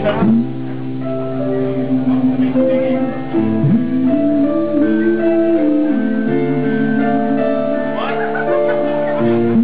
What?